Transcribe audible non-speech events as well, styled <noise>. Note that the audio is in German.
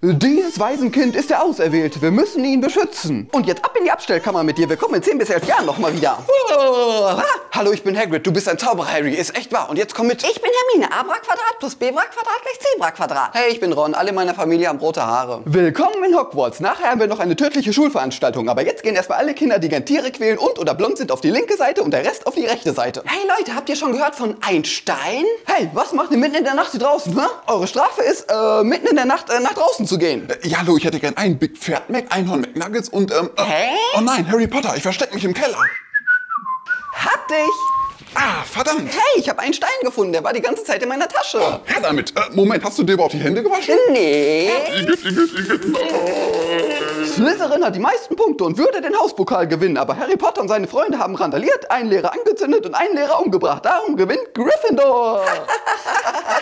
Dieses Waisenkind ist der Auserwählte. Wir müssen ihn beschützen. Und jetzt ab in die Abstellkammer mit dir. Wir kommen in 10 bis 11 Jahren nochmal wieder. Ah, hallo, ich bin Hagrid. Du bist ein Zauberer, Harry. Ist echt wahr. Und jetzt komm mit. Ich bin Hermine. A Quadrat plus B Quadrat gleich C Quadrat. Hey, ich bin Ron. Alle meiner Familie haben rote Haare. Willkommen in Hogwarts. Nachher haben wir noch eine tödliche Schulveranstaltung. Aber jetzt gehen erstmal alle Kinder, die gern Tiere quälen und oder blond sind, auf die linke Seite und der Rest auf die rechte Seite. Hey Leute, habt ihr schon gehört von Einstein? Hey, was macht ihr mitten in der Nacht hier draußen? Hä? Eure Strafe ist, äh, mitten in der Nacht äh, nach draußen zu gehen. Äh, ja, hallo, ich hätte gern einen Big Pferd Mac, Einhorn McNuggets und, ähm... Äh, Hä? Oh nein, Harry Potter, ich verstecke mich im Keller. Dich! Ah, verdammt. Hey, ich habe einen Stein gefunden. Der war die ganze Zeit in meiner Tasche. Her damit. Äh, Moment, hast du dir überhaupt die Hände gewaschen? Nee. Igitt, Igitt, Igitt. Oh. Slytherin hat die meisten Punkte und würde den Hauspokal gewinnen. Aber Harry Potter und seine Freunde haben randaliert, einen Lehrer angezündet und einen Lehrer umgebracht. Darum gewinnt Gryffindor. <laughs>